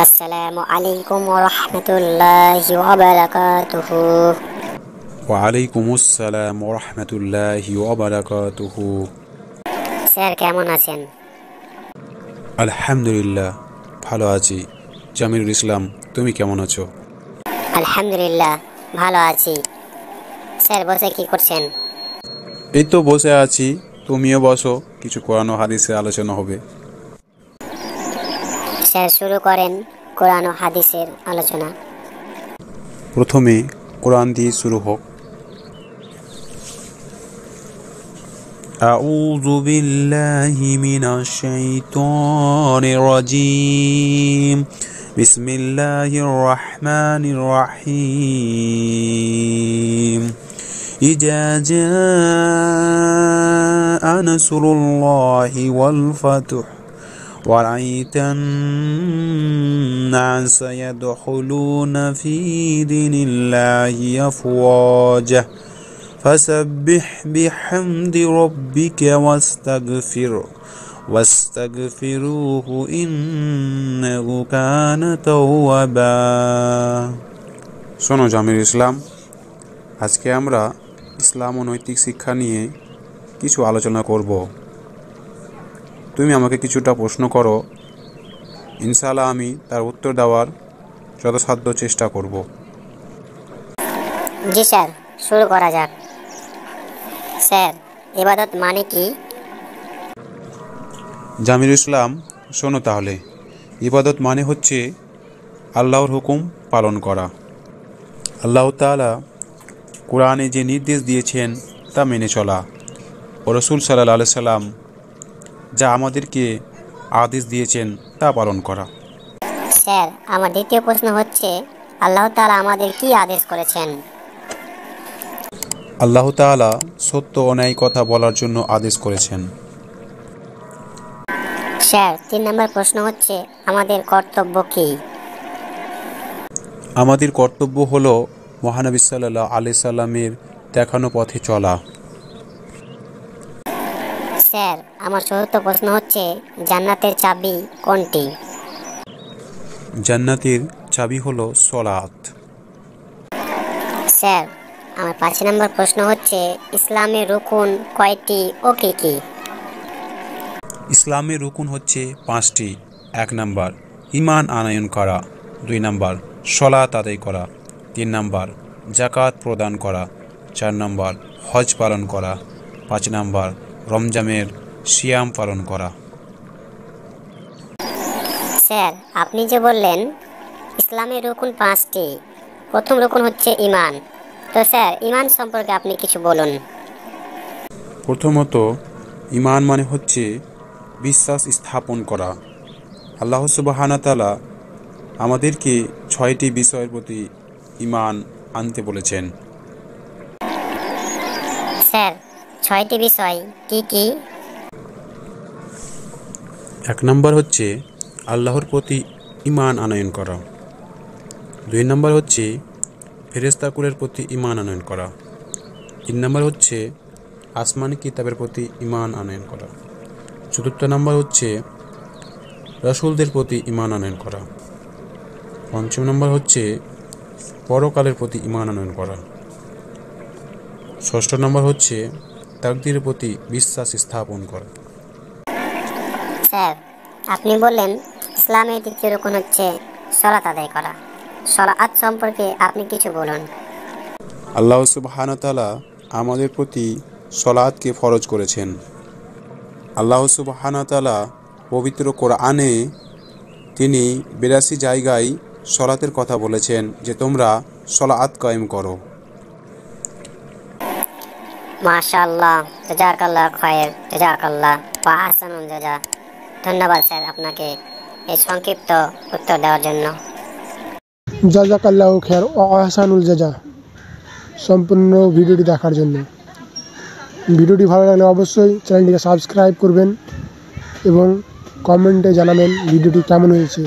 আসসালামু আলাইকুম রহমতুল্লাহি ওয়ালাইকুম আসসালাম ওরহমতুল্লাহি ওবরাকাতুহু স্যার কেমন আছেন? আলহামদুলিল্লাহ ভালো আছি। জামিরুল ইসলাম তুমি কেমন আছো? আলহামদুলিল্লাহ ভালো আছি। স্যার বসে কি করছেন? এই তো বসে আছি তুমিও বসো কিছু কোরআন হাদিসে আলোচনা হবে। স্যার শুরু করেন কোরআন ও হাদিসের আলোচনা প্রথমে কোরআন দিয়ে শুরু হোক أعوذ بالله من الشيطان الرجيم بسم الله الرحمن الرحيم إذا جاء نصر الله والفتح ورأيت الناس يدخلون في دين الله أفواجا فسبح بحمد ربك واستغفر واستغفروه إنه كان توابا শোনো জামির ইসলাম আজকে আমরা ইসলাম ও নৈতিক শিক্ষা নিয়ে কিছু আলোচনা করব তুমি আমাকে কিছুটা প্রশ্ন করো। ইনশাআল্লাহ আমি তার উত্তর দেওয়ার যথাসাধ্য চেষ্টা করব। জি স্যার শুরু করা যাক। স্যার ইবাদত মানে কি? জামির ইসলাম শোনো তাহলে। ইবাদত মানে হচ্ছে আল্লাহর হুকুম পালন করা। আল্লাহ তাআলা কোরআনে যে নির্দেশ দিয়েছেন তা মেনে চলা। ও রসুল সাল্লাহ সাল্লাম যা আমাদেরকে আদেশ দিয়েছেন তা পালন করা। স্যার আমার দ্বিতীয় প্রশ্ন হচ্ছে আল্লাহ তাআলা আমাদের কি আদেশ করেছেন? আল্লাহ তাআলা সত্য ও ন্যায় কথা বলার জন্য আদেশ করেছেন। স্যার তিন নম্বর প্রশ্ন হচ্ছে আমাদের কর্তব্য কি? আমাদের কর্তব্য হলো মহানবী সাল্লাহ আলি সাল্লামের দেখানো পথে চলা। স্যার আমার চতুর্থ প্রশ্ন হচ্ছে জান্নাতের চাবি কোনটি? জান্নাতের চাবি হলো সলাত স্যার আমার পাঁচ নম্বর প্রশ্ন হচ্ছে ইসলামের রুকুন কয়টি ও কি কি? ইসলামের রুকুন হচ্ছে পাঁচটি এক নাম্বার ইমান আনায়ন করা দুই নাম্বার সলাত আদায় করা তিন নাম্বার জাকাত প্রদান করা চার নাম্বার হজ পালন করা পাঁচ নাম্বার রমজানের সিয়াম পালন করা। স্যার আপনি যে বললেন ইসলামের রুকুন পাঁচটি প্রথম রুকুন হচ্ছে ইমান তো স্যার ইমান সম্পর্কে আপনি কিছু বলুন। প্রথমত ইমান মানে হচ্ছে বিশ্বাস স্থাপন করা। আল্লাহ সুবাহানাতালা আমাদেরকে ছয়টি বিষয়ের প্রতি ইমান আনতে বলেছেন। স্যার ছয়টি বিষয় কি কি? এক নম্বর হচ্ছে আল্লাহর প্রতি ইমান আনয়ন করা। দুই নম্বর হচ্ছে ফেরেস্তাকুলের প্রতি ইমান আনয়ন করা। তিন নম্বর হচ্ছে আসমানি কিতাবের প্রতি ইমান আনয়ন করা। চতুর্থ নম্বর হচ্ছে রসুলদের প্রতি ইমান আনয়ন করা। পঞ্চম নম্বর হচ্ছে পরকালের প্রতি ইমান আনয়ন করা। ষষ্ঠ নম্বর হচ্ছে তাকদিরের প্রতি বিশ্বাস স্থাপন করা। স্যার আপনি বললেন ইসলামের দ্বিতীয় রুকুন হচ্ছে সলাত আদায় করা। সলাত সম্পর্কে আপনি কিছু বলুন। আল্লাহ সুবাহানতালা আমাদের প্রতি সলাদকে ফরজ করেছেন। আল্লাহ সুবাহানতালা পবিত্র কোরআনে তিনি বিরাশি জায়গায় সলাতের কথা বলেছেন যে তোমরা সলাৎ কায়েম করো। মাশাআল্লাহ, জাজাকাল্লাহ খয়ের জাজাকাল্লাহ। ওয়া আহসানুল জাজা। ধন্যবাদ স্যার আপনাকে এই সংক্ষিপ্ত উত্তর দেওয়ার জন্য। জাজাকাল্লাহ খের ও আহসানুল জাজা। সম্পূর্ণ ভিডিওটি দেখার জন্য। ভিডিওটি ভালো লাগলে অবশ্যই চ্যানেলটিকে সাবস্ক্রাইব করবেন এবং কমেন্টে জানাবেন ভিডিওটি কেমন হয়েছে।